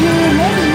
you remember?